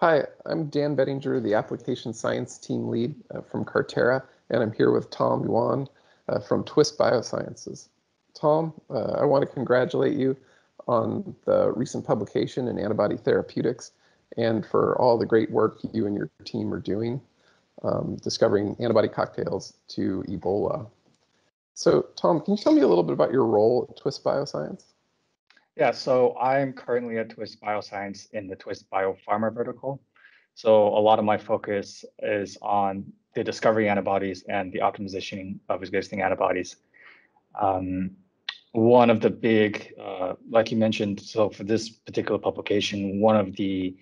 Hi, I'm Dan Bettinger, the application science team lead uh, from Cartera, and I'm here with Tom Yuan uh, from Twist Biosciences. Tom, uh, I want to congratulate you on the recent publication in Antibody Therapeutics and for all the great work you and your team are doing um, discovering antibody cocktails to Ebola. So, Tom, can you tell me a little bit about your role at Twist Bioscience? Yeah, so I'm currently at Twist Bioscience in the Twist Biopharma vertical. So a lot of my focus is on the discovery antibodies and the optimization of existing antibodies. Um, one of the big, uh, like you mentioned, so for this particular publication, one of the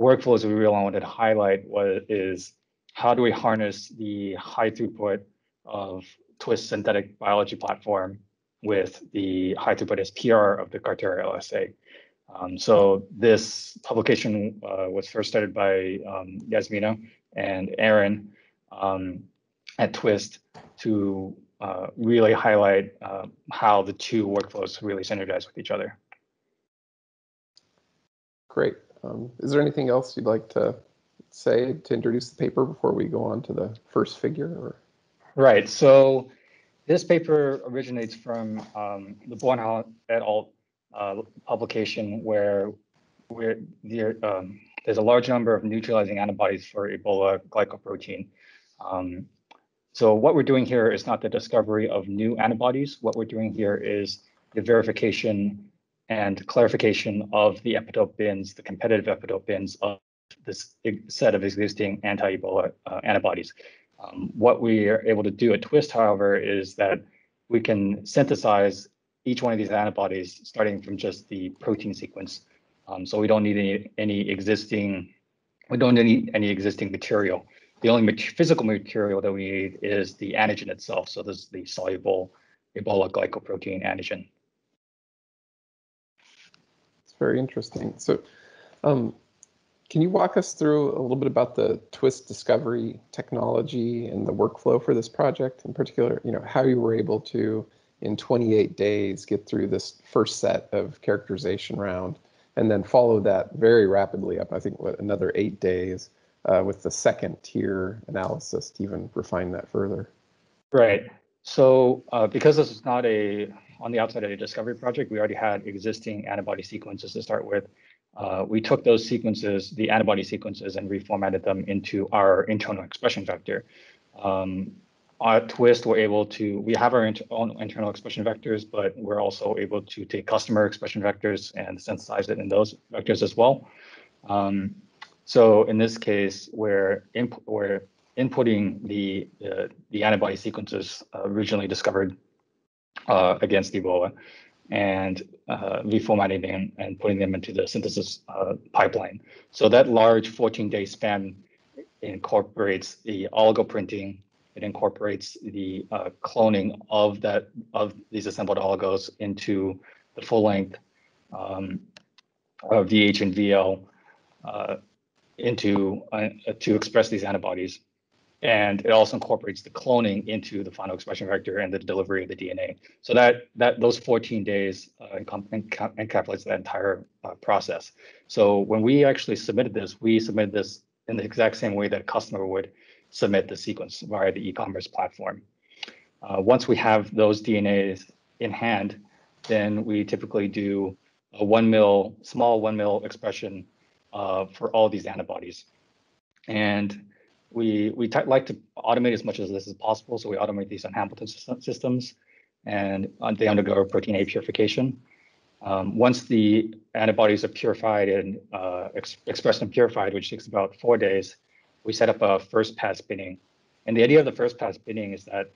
workflows we really wanted to highlight was is how do we harness the high throughput of Twist synthetic biology platform with the high throughput SPR of the Cartera LSA. Um, so this publication uh, was first started by um, Yasmina and Aaron um, at Twist to uh, really highlight uh, how the two workflows really synergize with each other. Great. Um, is there anything else you'd like to say to introduce the paper before we go on to the first figure? Or? Right. So this paper originates from um, the Bornhaus et al. Uh, publication where where there, um, there's a large number of neutralizing antibodies for Ebola glycoprotein. Um, so what we're doing here is not the discovery of new antibodies. What we're doing here is the verification and clarification of the epitope bins, the competitive epitope bins of this set of existing anti-Ebola uh, antibodies. Um, what we are able to do at Twist, however, is that we can synthesize each one of these antibodies starting from just the protein sequence. Um, so we don't need any, any existing, we don't need any existing material. The only mat physical material that we need is the antigen itself. So this is the soluble Ebola glycoprotein antigen. It's very interesting. So um, can you walk us through a little bit about the Twist discovery technology and the workflow for this project in particular? You know, how you were able to, in 28 days, get through this first set of characterization round and then follow that very rapidly up, I think, what, another eight days uh, with the second tier analysis to even refine that further. Right. So uh, because this is not a, on the outside of a discovery project, we already had existing antibody sequences to start with uh, we took those sequences, the antibody sequences, and reformatted them into our internal expression vector. Um, at Twist, we're able to, we have our inter own internal expression vectors, but we're also able to take customer expression vectors and synthesize it in those vectors as well. Um, so in this case, we're, imp we're inputting the, uh, the antibody sequences uh, originally discovered uh, against Ebola and uh, reformatting them and putting them into the synthesis uh, pipeline. So that large 14-day span incorporates the oligo printing. It incorporates the uh, cloning of that of these assembled oligos into the full-length um, VH and VL uh, into uh, to express these antibodies. And it also incorporates the cloning into the final expression vector and the delivery of the DNA. So that that those 14 days uh, encapsulates that entire uh, process. So when we actually submitted this, we submitted this in the exact same way that a customer would submit the sequence via the e-commerce platform. Uh, once we have those DNAs in hand, then we typically do a one mil, small one mil expression uh, for all these antibodies. And we we like to automate as much as this is possible. So we automate these on Hamilton systems, and they undergo protein A purification. Um, once the antibodies are purified and uh, ex expressed and purified, which takes about four days, we set up a first pass binning. And the idea of the first pass binning is that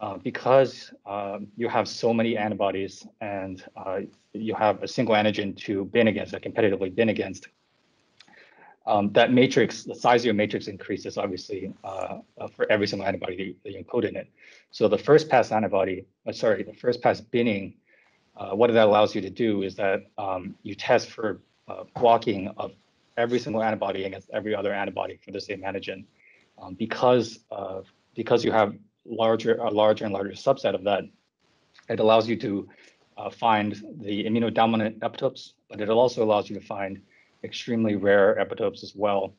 uh, because um, you have so many antibodies and uh, you have a single antigen to bin against, that competitively bin against, um, that matrix, the size of your matrix increases obviously uh, uh, for every single antibody that you include in it. So the first pass antibody, uh, sorry, the first pass binning, uh, what that allows you to do is that um, you test for uh, blocking of every single antibody against every other antibody for the same antigen. Um, because of, because you have larger a larger and larger subset of that, it allows you to uh, find the immunodominant epitopes, but it also allows you to find extremely rare epitopes as well,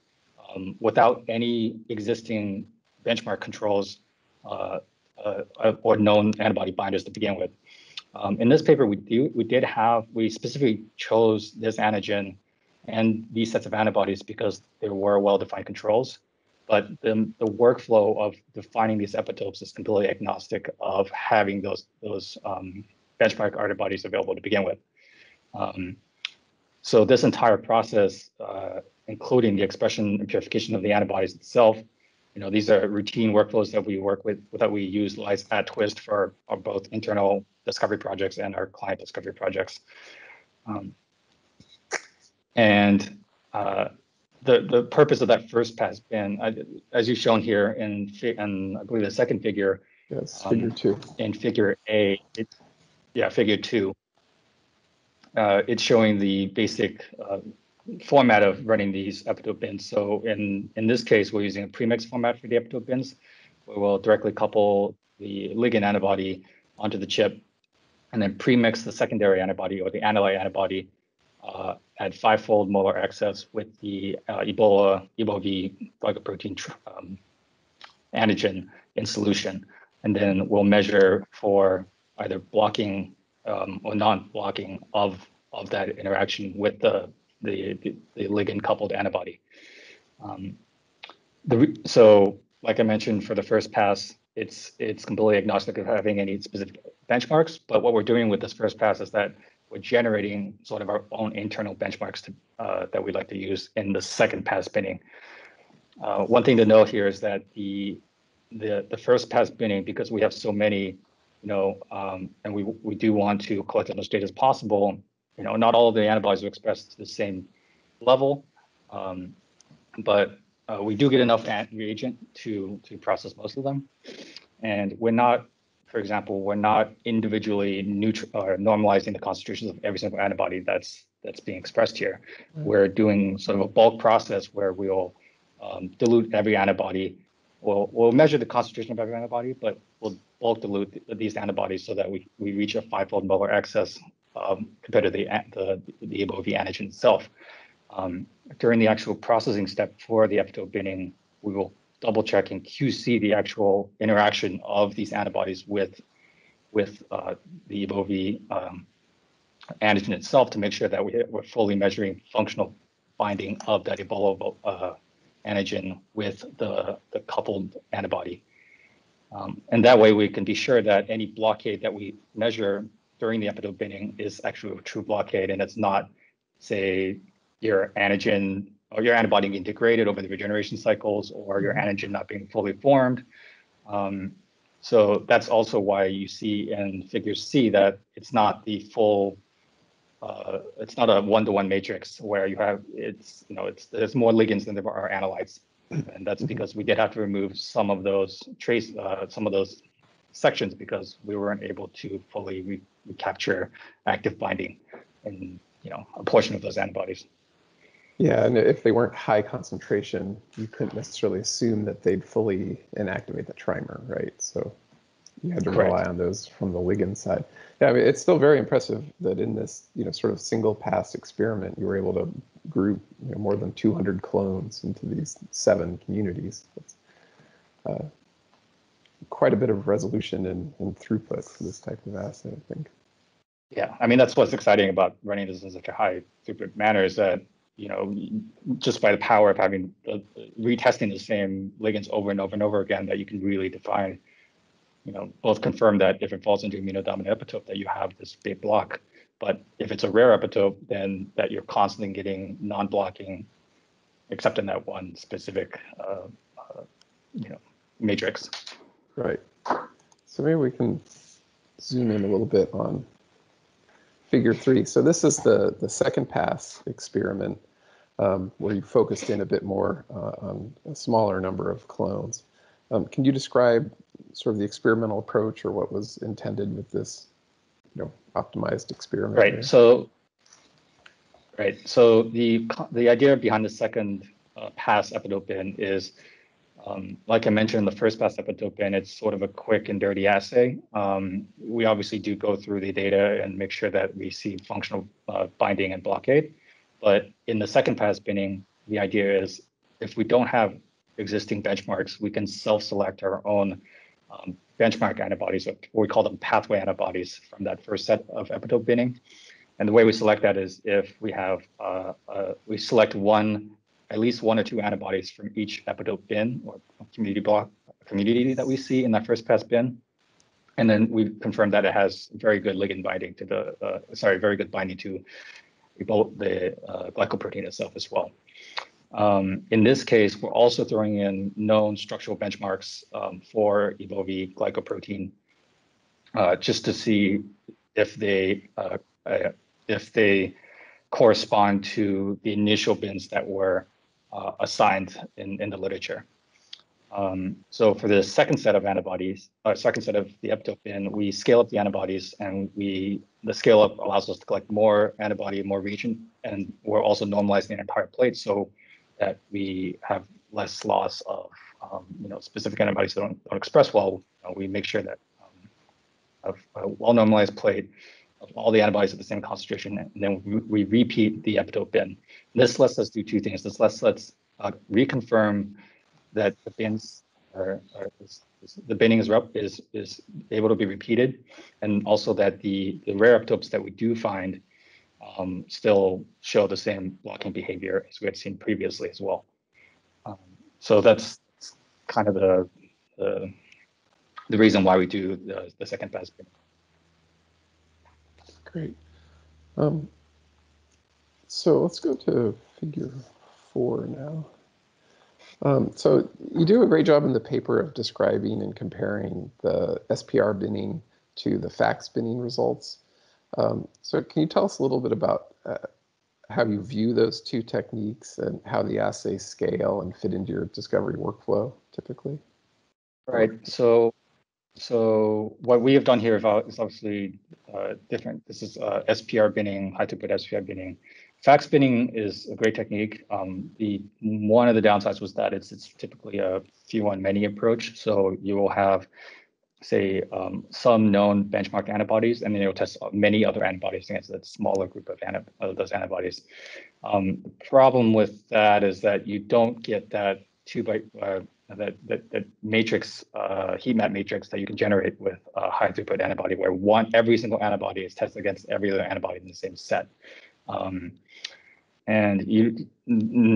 um, without any existing benchmark controls uh, uh, or known antibody binders to begin with. Um, in this paper, we do we did have we specifically chose this antigen and these sets of antibodies because there were well-defined controls. But the, the workflow of defining these epitopes is completely agnostic of having those those um, benchmark antibodies available to begin with. Um, so this entire process, uh, including the expression and purification of the antibodies itself, you know, these are routine workflows that we work with, that we utilize at Twist for our both internal discovery projects and our client discovery projects. Um, and uh, the the purpose of that first pass bin, uh, as you've shown here in, and I believe the second figure. Yes, figure um, two. In figure A, it, yeah, figure two. Uh, it's showing the basic uh, format of running these epitope bins. So in, in this case, we're using a premix format for the epitope bins. We will directly couple the ligand antibody onto the chip and then premix the secondary antibody or the analyte antibody uh, at five-fold molar excess with the uh, Ebola, EBOV glycoprotein um, antigen in solution. And then we'll measure for either blocking um, or non-blocking of, of that interaction with the the, the, ligand coupled antibody. Um, the, so like I mentioned for the first pass, it's it's completely agnostic of having any specific benchmarks. But what we're doing with this first pass is that we're generating sort of our own internal benchmarks to, uh, that we'd like to use in the second pass binning. Uh, one thing to note here is that the the the first pass binning, because we have so many, you know, um, and we we do want to collect as much data as possible, you know, not all of the antibodies are expressed to the same level, um, but uh, we do get enough reagent to to process most of them, and we're not, for example, we're not individually neutral or normalizing the concentrations of every single antibody that's that's being expressed here. Mm-hmm. We're doing sort of a bulk process where we'll um, dilute every antibody. We'll we'll measure the concentration of every antibody, but we'll bulk dilute these antibodies so that we we reach a five-fold molar excess um, compared to the, the, the ABOV antigen itself. Um, during the actual processing step for the epitope binning, we will double check and QC the actual interaction of these antibodies with, with uh, the ABOV um, antigen itself to make sure that we, we're fully measuring functional binding of that Ebola uh, antigen with the, the coupled antibody. Um, and that way we can be sure that any blockade that we measure during the epitope binning is actually a true blockade and it's not, say, your antigen or your antibody being degraded over the regeneration cycles or your antigen not being fully formed. Um, so that's also why you see in figure C that it's not the full, uh, it's not a one-to-one matrix where you have, it's, you know, it's, there's more ligands than there are analytes. And that's mm-hmm. because we did have to remove some of those trace, uh, some of those sections because we weren't able to fully re recapture active binding in you know a portion of those antibodies. Yeah, and if they weren't high concentration, you couldn't necessarily assume that they'd fully inactivate the trimer, right? So you had to Correct. rely on those from the ligand side. Yeah, I mean, it's still very impressive that in this, you know, sort of single pass experiment, you were able to group you know, more than 200 clones into these seven communities. Uh, quite a bit of resolution and, and throughput for this type of assay, I think. Yeah, I mean, that's what's exciting about running this in such a high throughput manner is that, you know, just by the power of having the, retesting the same ligands over and over and over again, that you can really define, you know, both confirm that if it falls into immunodominant epitope, that you have this big block. But if it's a rare epitope, then that you're constantly getting non-blocking, except in that one specific, uh, uh, you know, matrix. Right. So maybe we can zoom in a little bit on figure three. So this is the, the second pass experiment um, where you focused in a bit more uh, on a smaller number of clones. Um, can you describe sort of the experimental approach or what was intended with this, you know, optimized experiment? Right. Here? So, right. So the the idea behind the second uh, pass epitope bin is um, like I mentioned in the first pass epitope, and it's sort of a quick and dirty assay. Um, we obviously do go through the data and make sure that we see functional uh, binding and blockade. But in the second pass binning, the idea is if we don't have existing benchmarks, we can self-select our own um, benchmark antibodies, or we call them pathway antibodies from that first set of epitope binning. And the way we select that is if we have, uh, uh, we select one, at least one or two antibodies from each epitope bin or community block, community that we see in that first pass bin. And then we confirm that it has very good ligand binding to the, uh, sorry, very good binding to both the uh, glycoprotein itself as well. Um, in this case, we're also throwing in known structural benchmarks um, for EvoV glycoprotein uh, just to see if they uh, uh, if they correspond to the initial bins that were uh, assigned in, in the literature. Um, so for the second set of antibodies, or uh, second set of the epitope bin, we scale up the antibodies and we the scale up allows us to collect more antibody, more region, and we're also normalizing the entire plate so that we have less loss of um, you know specific antibodies that don't, don't express well. You know, we make sure that um, a well normalized plate of all the antibodies at the same concentration, and then we, we repeat the epitope bin. This lets us do two things. This lets us uh, reconfirm that the bins are, are is, is, the binning is, is is able to be repeated, and also that the the rare epitopes that we do find um, still show the same blocking behavior as we had seen previously as well. Um, so that's kind of the, the, the reason why we do the, the second pass. Great. Um, so let's go to figure four now. Um, so you do a great job in the paper of describing and comparing the SPR binning to the FACS binning results. Um, so can you tell us a little bit about uh, how you view those two techniques and how the assays scale and fit into your discovery workflow typically? Right. So, so what we have done here is obviously uh, different. This is uh, SPR binning, high throughput SPR binning. FACS binning is a great technique. Um, the one of the downsides was that it's it's typically a few on many approach. So you will have, say, um, some known benchmark antibodies, and then you'll test many other antibodies against a smaller group of, of those antibodies. Um, the problem with that is that you don't get that two by uh, that, that, that matrix, uh, heat map matrix that you can generate with a high throughput antibody where one, every single antibody is tested against every other antibody in the same set. Um, and you,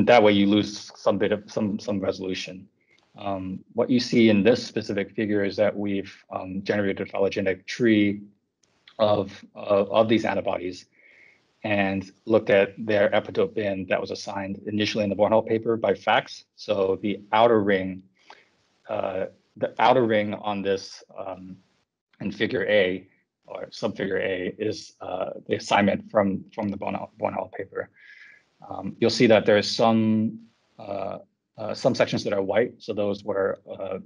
that way you lose some bit of some, some resolution. Um, what you see in this specific figure is that we've um, generated a phylogenetic tree of, of, of these antibodies and looked at their epitope bin that was assigned initially in the Bornhall paper by FACS. So the outer ring, uh, the outer ring on this um, in figure A or subfigure A is uh, the assignment from, from the Bornhall, paper. Um, you'll see that there is some uh, uh, some sections that are white. So those were uh,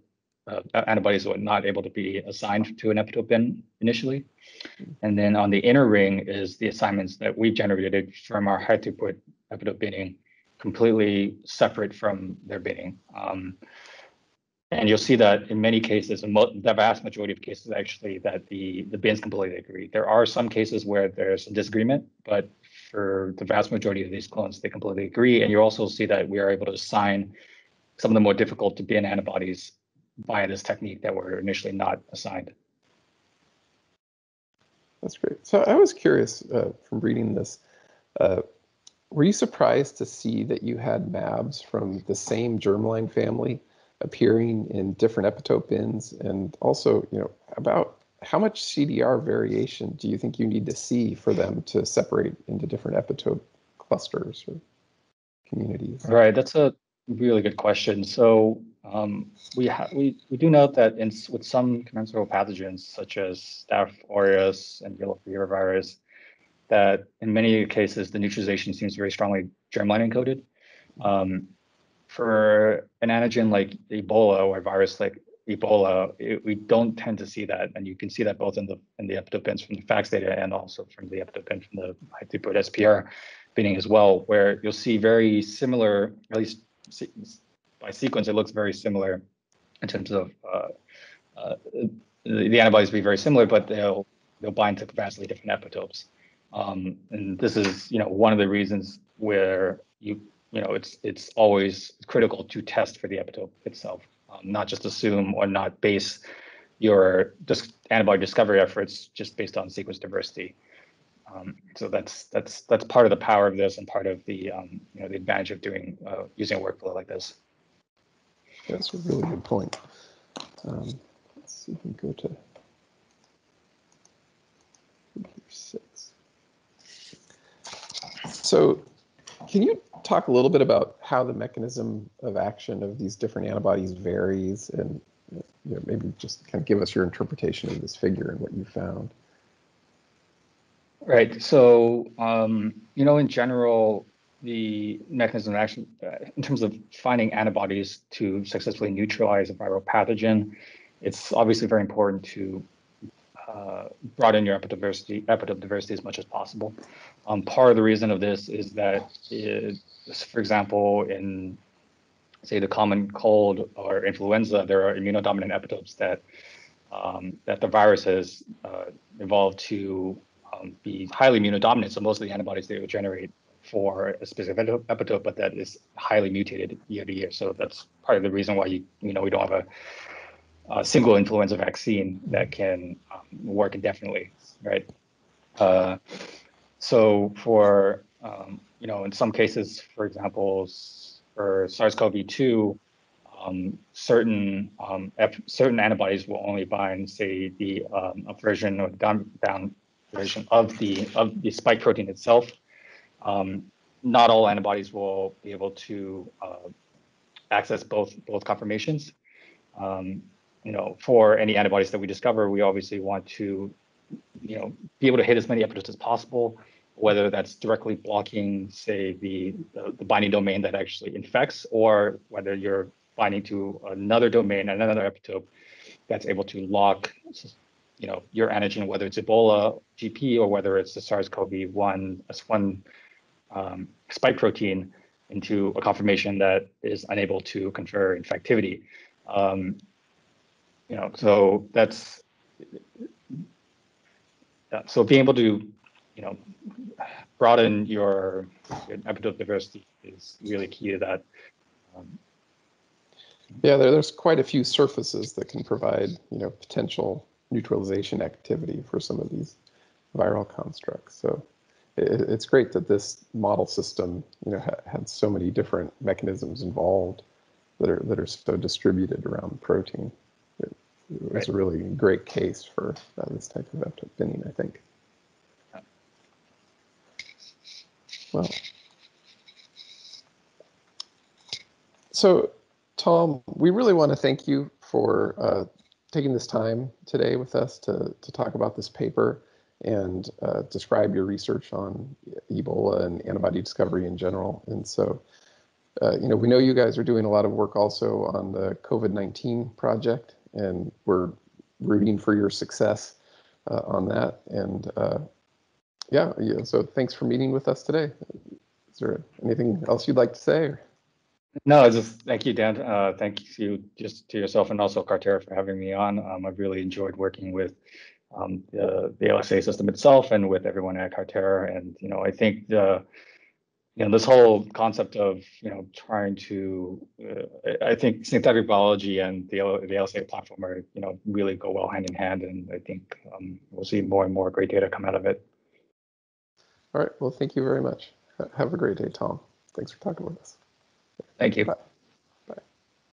uh, antibodies were not able to be assigned to an epitope bin initially. And then on the inner ring is the assignments that we generated from our high throughput epitope binning, completely separate from their binning. Um, and you'll see that in many cases, in the vast majority of cases, actually, that the, the bins completely agree. There are some cases where there's a disagreement, but for the vast majority of these clones, they completely agree. And you also see that we are able to assign some of the more difficult to bin antibodies via this technique that were initially not assigned. That's great. So I was curious uh, from reading this, uh, were you surprised to see that you had MABs from the same germline family appearing in different epitope bins? And also, you know, about how much CDR variation do you think you need to see for them to separate into different epitope clusters or communities? Right, that's a really good question. So um, we, we, we do note that in, with some commensal pathogens, such as Staph aureus and yellow fever virus, that in many cases, the neutralization seems very strongly germline encoded. Um, for an antigen like Ebola or virus like Ebola, it, we don't tend to see that, and you can see that both in the in the epitope bins from the FACS data and also from the epitope bin from the high throughput SPR binning as well, where you'll see very similar, at least by sequence, it looks very similar in terms of uh, uh, the, the, antibodies be very similar, but they'll they'll bind to vastly different epitopes. Um, and this is, you know, one of the reasons where you you know it's it's always critical to test for the epitope itself, um, not just assume or not base your dis- antibody discovery efforts just based on sequence diversity. Um, so that's that's that's part of the power of this and part of the um, you know the advantage of doing uh, using a workflow like this. That's a really good point. Um, let's see if we can go to six. So can you talk a little bit about how the mechanism of action of these different antibodies varies and you know, maybe just kind of give us your interpretation of this figure and what you found? Right. So, um, you know, in general, the mechanism of action, uh, in terms of finding antibodies to successfully neutralize a viral pathogen, it's obviously very important to uh, broaden your epitope diversity, as much as possible. Um, part of the reason of this is that, it, for example, in say the common cold or influenza, there are immunodominant epitopes that um, that the virus has uh, evolved to um, be highly immunodominant. So most of the antibodies they would generate for a specific epitope, but that is highly mutated year to year. So that's part of the reason why you you know we don't have a a single influenza vaccine that can um, work indefinitely, right? Uh, so for um, you know, in some cases, for example, for SARS-CoV-2, um, certain um, certain antibodies will only bind, say, the um, up version or down down version of the of the spike protein itself. Um, not all antibodies will be able to uh, access both both conformations. Um, you know, for any antibodies that we discover, we obviously want to, you know, be able to hit as many epitopes as possible, whether that's directly blocking, say, the, the, the binding domain that actually infects, or whether you're binding to another domain, another epitope that's able to lock, you know, your antigen, whether it's Ebola GP or whether it's the SARS-CoV-1 S1 um, spike protein into a conformation that is unable to confer infectivity. Um, you know, so that's yeah, so being able to, you know, broaden your, your epitope diversity is really key to that. Um, yeah, there, there's quite a few surfaces that can provide, you know, potential neutralization activity for some of these viral constructs. So it, it's great that this model system, you know, ha had so many different mechanisms involved that are that are so distributed around the protein. It's right. a really great case for uh, this type of binning, I think. Well, so Tom, we really want to thank you for uh, taking this time today with us to, to talk about this paper and uh, describe your research on Ebola and antibody discovery in general. And so, uh, you know, we know you guys are doing a lot of work also on the COVID-19 project and we're rooting for your success uh, on that. And uh, yeah, yeah, so thanks for meeting with us today. Is there anything else you'd like to say? No, just thank you, Dan. Uh, thank you just to yourself and also Cartera for having me on. Um, I've really enjoyed working with um, the, the LSA system itself and with everyone at Cartera. And, you know, I think the you know, this whole concept of, you know, trying to, uh, I think synthetic biology and the, the LSA platform are, you know, really go well hand in hand. And I think um, we'll see more and more great data come out of it. All right. Well, thank you very much. Have a great day, Tom. Thanks for talking with us. Thank you. Bye.